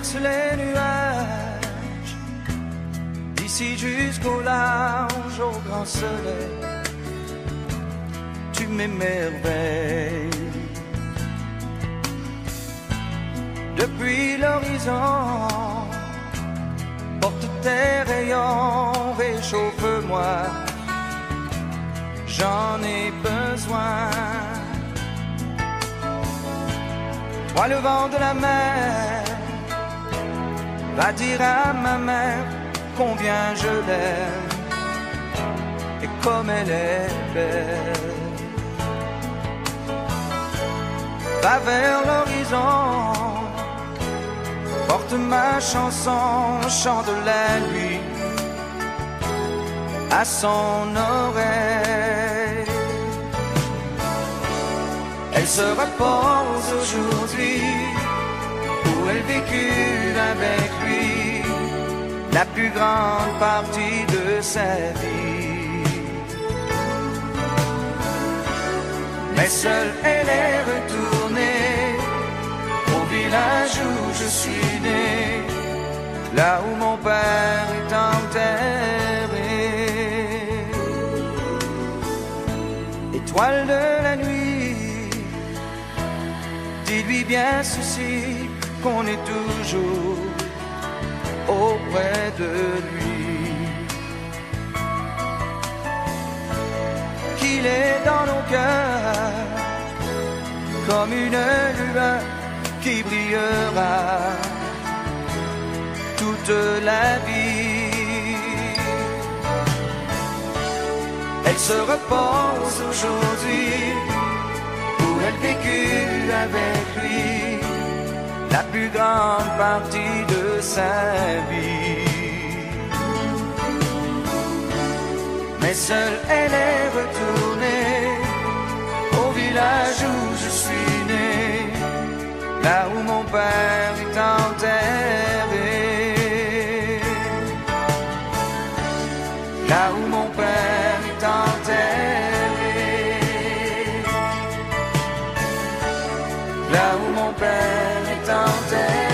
les nuages, d'ici jusqu'au large, au grand soleil, tu m'émerveilles. Depuis l'horizon, porte tes rayons, réchauffe-moi, j'en ai besoin. Toi le vent de la mer, va dire à ma mère combien je l'aime et comme elle est belle. Va vers l'horizon, porte ma chanson, chante la nuit à son oreille. Elle se repose aujourd'hui où elle vécut la plus grande partie de sa vie. Mais seule elle est retournée au village où je suis né, là où mon père est enterré. Étoile de la nuit, dis-lui bien ceci, qu'on est toujours auprès de lui. Qu'il est dans nos cœurs comme une lueur qui brillera toute la vie. Elle se repose aujourd'hui où elle vécut avec lui la plus grande partie de sa vie. Mais seule elle est retournée au village où je suis né, là où mon père est enterré, là où mon père là où mon père est en terre.